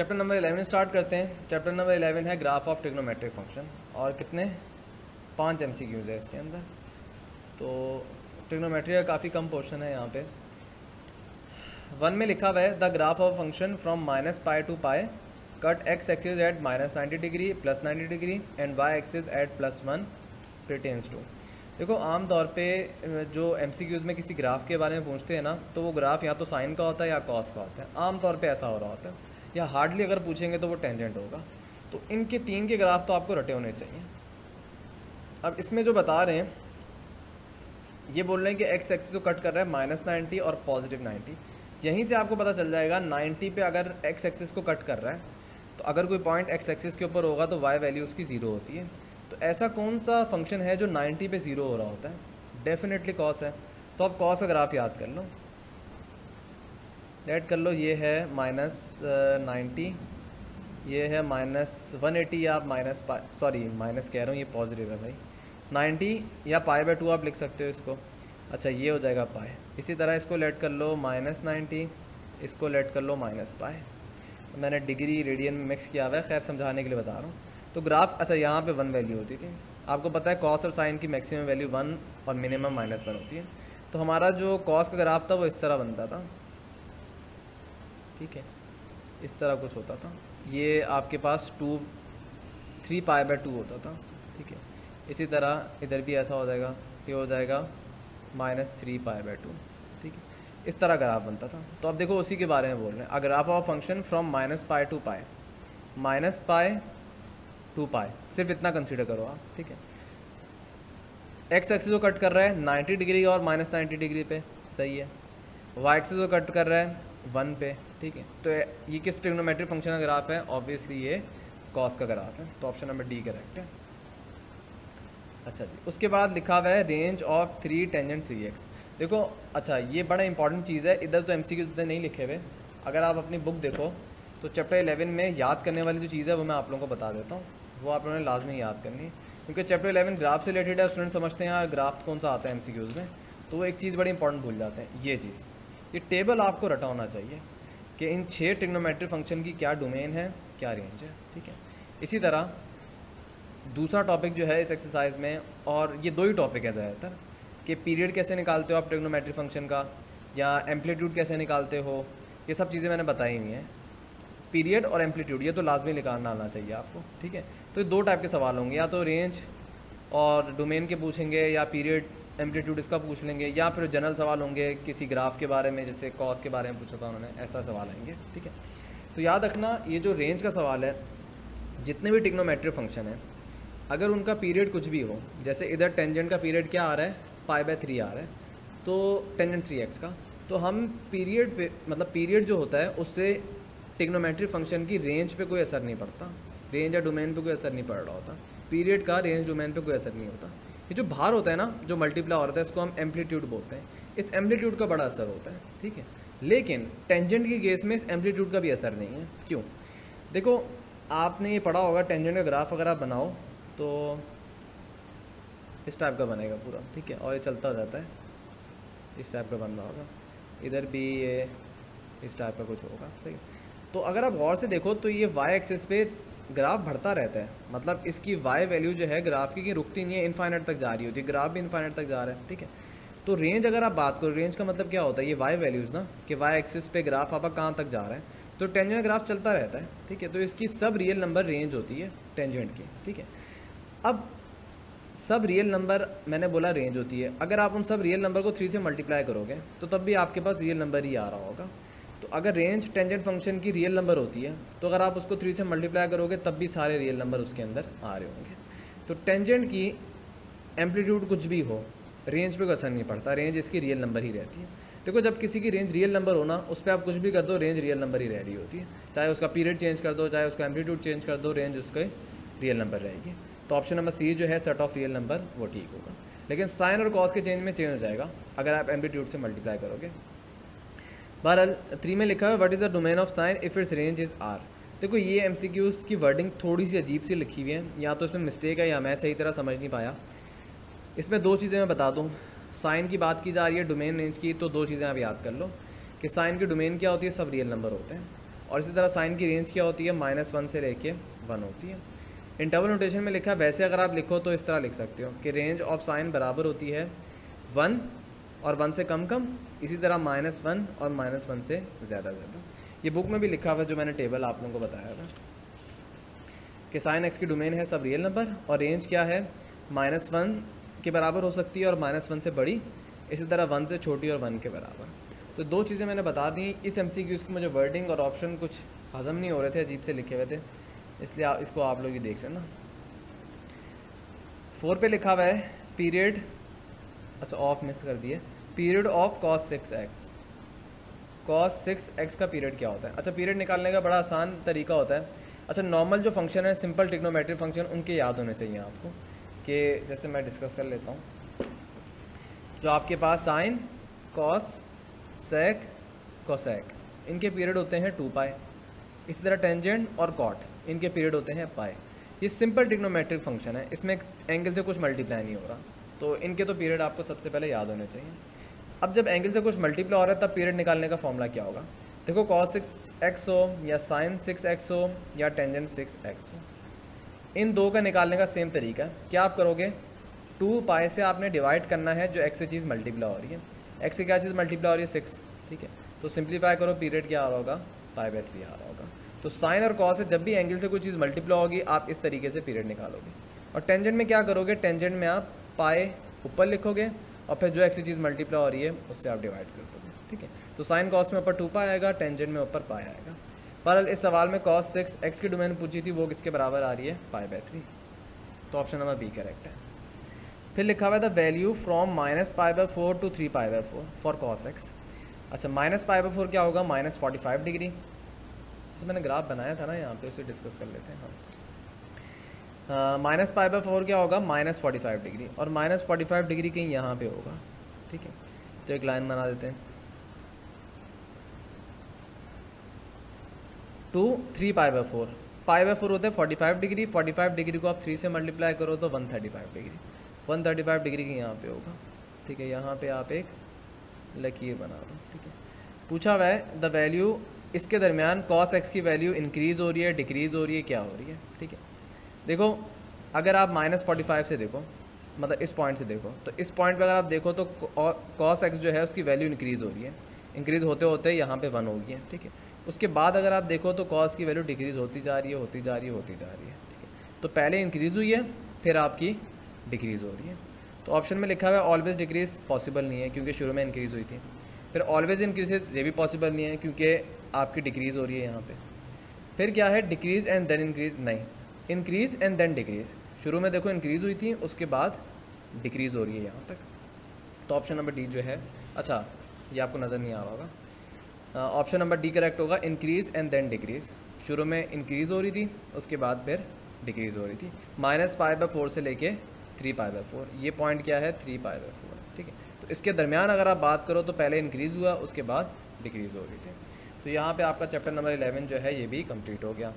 Chapter number eleven start करते हैं। Chapter number eleven है ग्राफ ऑफ़ टिग्नोमेट्रिक फ़ंक्शन और कितने? पाँच एम सी क्यूज है इसके अंदर। तो टिग्नोमेट्री का काफ़ी कम पोर्शन है यहाँ पे। वन में लिखा हुआ है the graph of function from minus pi to pi cut x axis at minus ninety degree plus ninety degree and y axis at plus one pretends to देखो, आम तौर पे जो एम में किसी ग्राफ के बारे में पूछते हैं ना तो वो ग्राफ या तो साइन का होता है या कॉस का होता है। आम तौर पे ऐसा हो रहा होता है। या हार्डली अगर पूछेंगे तो वो टेंजेंट होगा। तो इनके तीन के ग्राफ तो आपको रटे होने चाहिए। अब इसमें जो बता रहे हैं, ये बोल रहे हैं कि एक्स एक्सिस को कट कर रहा है माइनस नाइन्टी और पॉजिटिव नाइन्टी यहीं से आपको पता चल जाएगा नाइन्टी पे अगर एक्स एक्सिस को कट कर रहा है तो अगर कोई पॉइंट एक्स एक्सिस के ऊपर होगा तो वाई वैल्यू उसकी ज़ीरो होती है। तो ऐसा कौन सा फ़ंक्शन है जो 90 पे ज़ीरो हो रहा होता है? डेफिनेटली कॉस है। तो आप कॉस का ग्राफ याद कर लो। ऐड कर लो, ये है माइनस नाइन्टी ये है माइनस वन एटी या आप माइनस सॉरी, माइनस कह रहा हूँ, ये पॉजिटिव है भाई। नाइन्टी या पाई बाई टू आप लिख सकते हो इसको। अच्छा ये हो जाएगा पाए इसी तरह इसको लेट कर लो, माइनस नाइन्टी इसको लेट कर लो, माइनस पाए मैंने डिग्री रेडियन में मिक्स किया हुआ है, खैर समझाने के लिए बता रहा हूँ। तो ग्राफ अच्छा यहाँ पे वन वैल्यू होती थी। आपको पता है कॉस और साइन की मैक्सिमम वैल्यू वन और मिनिमम माइनस वन होती है। तो हमारा जो कॉस का ग्राफ था, वो इस तरह बनता था। ठीक है? इस तरह कुछ होता था। ये आपके पास to three pi by two होता था, ठीक है? इसी तरह इधर भी ऐसा हो जाएगा, ये हो जाएगा minus three pi by two ठीक है? इस तरह ग्राफ बनता था। तो अब देखो उसी के बारे में बोल रहे हैं। Graph of function from minus pi to pi minus pi to pi सिर्फ़ इतना कंसिडर करो आप, ठीक है? एक्स एक्सिस को कट कर रहा है 90 डिग्री और माइनस नाइन्टी डिग्री पे, सही है? वाई एक्सिस को कट कर रहा है वन पे ठीक है? तो ये किस ट्रिग्नोमेट्रिक फ़ंक्शन का ग्राफ है? ऑब्वियसली ये कॉस का ग्राफ है। तो ऑप्शन नंबर डी करेक्ट है। अच्छा जी, उसके बाद लिखा हुआ है range of three tangent three x देखो अच्छा ये बड़ा इंपॉर्टेंट चीज़ है। इधर तो एम सी नहीं लिखे हुए। अगर आप अपनी बुक देखो तो चैप्टर इलेवन में याद करने वाली जो चीज़ है, वो मैं आप लोगों को बता देता हूँ। वो आप लोगों ने लाजमी याद करनी है। क्योंकि चैप्टर इलेवन ग्राफ से रिलेटेड है स्टूडेंट समझते हैं, यार ग्राफ कौन सा आता है एम में। तो वो एक चीज़ बड़ी इंपॉर्टेंट भूल जाते हैं। ये चीज़, ये टेबल आपको रटा होना चाहिए। कि इन छः टिग्नोमेट्रिक फ़ंक्शन की क्या डोमेन है, क्या रेंज है, ठीक है? इसी तरह, दूसरा टॉपिक जो है इस एक्सरसाइज में, और ये दो ही टॉपिक है ज़्यादातर, कि पीरियड कैसे निकालते हो आप टिग्नोमेट्रिक फ़ंक्शन का, या एम्पलीट्यूड कैसे निकालते हो, ये सब चीज़ें मैंने बताई हुई हैं। पीरियड और एम्पलीट्यूड ये तो लाजमी निकालना आना चाहिए आपको, ठीक है? तो ये दो टाइप के सवाल होंगे, या तो रेंज और डोमेन के पूछेंगे, या पीरियड एम्पलीट्यूड इसका पूछ लेंगे, या फिर जनरल सवाल होंगे किसी ग्राफ के बारे में, जैसे कॉस के बारे में पूछा था उन्होंने, ऐसा सवाल आएँगे, ठीक है? तो याद रखना, ये जो रेंज का सवाल है, जितने भी टिक्नोमेट्रिक फ़ंक्शन है, अगर उनका पीरियड कुछ भी हो, जैसे इधर टेंजेंट का पीरियड क्या आ रहा है? पाई बाय थ्री आ रहा है तो टेंजेंट थ्री एक्स का। तो हम पीरियड पे मतलब पीरियड जो होता है, उससे टिक्नोमेट्रिक फ़ंक्शन की रेंज पे कोई असर नहीं पड़ता। रेंज या डोमेन पे कोई असर नहीं पड़ रहा होता। पीरियड का रेंज डोमेन पे कोई असर नहीं होता। ये जो भार होता है ना, जो मल्टीप्लाई हो रहा है इसको हम एम्पलीट्यूड बोलते हैं। इस एम्पलीट्यूड का बड़ा असर होता है, ठीक है? लेकिन टेंजेंट की केस में इस एम्पलीट्यूड का भी असर नहीं है। क्यों? देखो, आपने ये पढ़ा होगा टेंजेंट का ग्राफ अगर आप बनाओ तो इस टाइप का बनेगा पूरा, ठीक है? और ये चलता जाता है। इस टाइप का बन रहा होगा। इधर भी ये, इस टाइप का कुछ होगा, सही तो अगर आप गौर से देखो तो ये वाई एक्सेस पे ग्राफ बढ़ता रहता है। मतलब इसकी वाई वैल्यू जो है, ग्राफ की रुकती नहीं है इन्फाइनेट तक जा रही होती है। ग्राफ भी इन्फाइनेट तक जा रहा है, ठीक है? तो रेंज अगर आप बात करो रेंज का मतलब क्या होता है? ये वाई वैल्यूज़ ना, कि वाई एक्सिस पे ग्राफ आपका कहाँ तक जा रहा है। तो टेंजेंट ग्राफ चलता रहता है, ठीक है? तो इसकी सब रियल नंबर रेंज होती है टेंजेंट की, ठीक है? अब सब रियल नंबर मैंने बोला रेंज होती है। अगर आप उन सब रियल नंबर को थ्री से मल्टीप्लाई करोगे तो तब भी आपके पास रियल नंबर ही आ रहा होगा। अगर रेंज टेंजेंट फ़ंक्शन की रियल नंबर होती है तो अगर आप उसको थ्री से मल्टीप्लाई करोगे, तब भी सारे रियल नंबर उसके अंदर आ रहे होंगे। तो टेंजेंट की एम्पलीट्यूड कुछ भी हो रेंज पे कोई असर नहीं पड़ता रेंज इसकी रियल नंबर ही रहती है। देखो, जब किसी की रेंज रियल नंबर हो ना, उस पर आप कुछ भी कर दो रेंज रियल नंबर ही रह रही होती है। चाहे उसका पीरियड चेंज कर दो, चाहे उसका एम्पलीट्यूड चेंज कर दो रेंज उसके रियल नंबर रहेगी। तो ऑप्शन नंबर सी जो है सेट ऑफ़ रियल नंबर वो ठीक होगा। लेकिन साइन और कॉस के चेंज में चेंज हो जाएगा, अगर आप एम्पलीट्यूड से मल्टीप्लाई करोगे। बहरहाल थ्री में लिखा है what is the domain of sine if it's range is R देखो, ये एम सी क्यूज़ की वर्डिंग थोड़ी सी अजीब सी लिखी हुई है। या तो इसमें मिस्टेक है, या मैं सही तरह समझ नहीं पाया। इसमें दो चीज़ें मैं बता दूँ। साइन की बात की जा रही है डोमेन रेंज की तो दो चीज़ें आप याद कर लो कि साइन की डोमेन क्या होती है, सब रियल नंबर होते हैं। और इसी तरह साइन की रेंज क्या होती है माइनस वन से लेके वन होती है। इंटरवल नोटेशन में लिखा वैसे अगर आप लिखो तो इस तरह लिख सकते हो कि रेंज ऑफ़ साइन बराबर होती है वन और वन से कम कम, इसी तरह माइनस वन और माइनस वन से ज़्यादा ज़्यादा। ये बुक में भी लिखा हुआ है जो मैंने टेबल आप लोगों को बताया था। कि साइन एक्स की डोमेन है सब रियल नंबर और रेंज क्या है? माइनस वन के बराबर हो सकती है और माइनस वन से बड़ी, इसी तरह वन से छोटी और वन के बराबर। तो दो चीज़ें मैंने बता दी इस एम सी की मुझे वर्डिंग और ऑप्शन कुछ हज़म नहीं हो रहे थे, अजीब से लिखे हुए थे। इसलिए इसको आप लोग ही देख लेना। फोर पे लिखा हुआ है पीरियड अच्छा ऑफ़ मिस कर दिए। Period of cos six x cos six x का पीरियड क्या होता है? अच्छा पीरियड निकालने का बड़ा आसान तरीका होता है। अच्छा नॉर्मल जो फ़ंक्शन है सिंपल टिग्नोमेट्रिक फ़ंक्शन उनके याद होने चाहिए आपको कि जैसे मैं डिस्कस कर लेता हूँ। जो आपके पास साइन कॉस सेक कोसेक इनके पीरियड होते हैं टू पाए इसी तरह टेंजेंट और कॉट इनके पीरियड होते हैं पाए ये सिंपल टिग्नोमेट्रिक फ़ंक्शन है। इसमें एंगल से कुछ मल्टीप्लाई नहीं हो रहा। तो इनके तो पीरियड आपको सबसे पहले याद होने चाहिए। अब जब एंगल से कुछ मल्टीप्लाई हो रहा है, तब पीरियड निकालने का फॉर्मूला क्या होगा? देखो कॉस सिक्स एक्स हो, या साइन सिक्स एक्स हो, या टेंजेंट सिक्स एक्स हो। इन दो का निकालने का सेम तरीका है। क्या आप करोगे? टू पाए से आपने डिवाइड करना है, जो एक्स से चीज़ मल्टीप्लाई हो रही है। एक्स से क्या चीज़ मल्टीप्लाई हो रही है? सिक्स ठीक है? तो सिंप्लीफाई करो पीरियड क्या आ रहा होगा? पाई बाई थ्री आ रहा होगा। तो साइन और कॉस से जब भी एंगल से कोई चीज़ मल्टीप्लाई होगी, आप इस तरीके से पीरियड निकालोगे। और टेंजेंट में क्या करोगे? टेंजेंट में आप पाए, ऊपर लिखोगे और फिर जो एक्स चीज़ मल्टीप्लाई हो रही है, उससे आप डिवाइड कर दोगे, ठीक है? तो साइन कॉस में ऊपर टू पाई आएगा टेंजेंट में ऊपर पाई आएगा पर इस सवाल में कॉस सिक्स एक्स की डोमेन पूछी थी, वो किसके बराबर आ रही है? पाई बाय थ्री तो ऑप्शन नंबर बी करेक्ट है। फिर लिखा हुआ the value from minus pi by four to three pi by four for cos x अच्छा माइनस पाई बाई फोर क्या होगा? माइनस फोर्टी फाइव डिग्री मैंने ग्राफ बनाया था ना, यहाँ पे उसे डिस्कस कर लेते हैं हम। माइनस पाई बाई फोर क्या होगा? Minus forty five degree. और माइनस फोर्टी फाइव डिग्री कहीं यहाँ पे होगा। ठीक है? तो एक लाइन बना देते हैं। To, three pi by four. Pi by four होते हैं forty five degree. Forty five degree को आप थ्री से मल्टीप्लाई करो तो one thirty five degree. One thirty five degree की यहाँ पे होगा। ठीक है? यहाँ पे आप एक लकीर बना दो। ठीक है? पूछा हुआ है, द वैल्यू, इसके दरमियान कॉस एक्स की वैल्यू इंक्रीज़ हो रही है डिक्रीज़ हो रही है, क्या हो रही है? ठीक है? देखो, अगर आप माइनस फोर्टी फाइव से देखो मतलब इस पॉइंट से देखो तो इस पॉइंट पर अगर आप देखो तो कॉस एक्स जो है उसकी वैल्यू इंक्रीज़ हो रही है। इंक्रीज़ होते होते यहाँ पे वन हो गई है ठीक है? उसके बाद अगर आप देखो तो कॉस की वैल्यू डिक्रीज़ होती जा रही है, होती जा रही है, होती जा रही है, ठीक है? तो पहले इंक्रीज़ हुई है, फिर आपकी डिक्रीज़ हो रही है। तो ऑप्शन में लिखा हुआ है ऑलवेज डिक्रीज़ पॉसिबल नहीं है, क्योंकि शुरू में इंक्रीज़ हुई थी। फिर ऑलवेज इंक्रीज ये भी पॉसिबल नहीं है, क्योंकि आपकी डिक्रीज़ हो रही है यहाँ पे। फिर क्या है? डिक्रीज़ एंड देन इंक्रीज़ नहीं। इंक्रीज़ एंड देन डिक्रीज़ शुरू में देखो इंक्रीज़ हुई थी, उसके बाद डिक्रीज़ हो रही है यहाँ तक। तो ऑप्शन नंबर डी जो है अच्छा ये आपको नज़र नहीं आ रहा होगा। ऑप्शन नंबर डी करेक्ट होगा इंक्रीज़ एंड देन डिक्रीज़ शुरू में इंक्रीज़ हो रही थी, उसके बाद फिर डिक्रीज़ हो रही थी। माइनस फाइव बाई फोर से लेके थ्री पाई बाई फोर। ये पॉइंट क्या है? थ्री पाई बाई फोर, ठीक है? तो इसके दरमियान अगर आप बात करो तो पहले इंक्रीज़ हुआ, उसके बाद डिक्रीज़ हो रही थी। तो यहाँ पे आपका चैप्टर नंबर इलेवन जो है, ये भी कंप्लीट हो गया।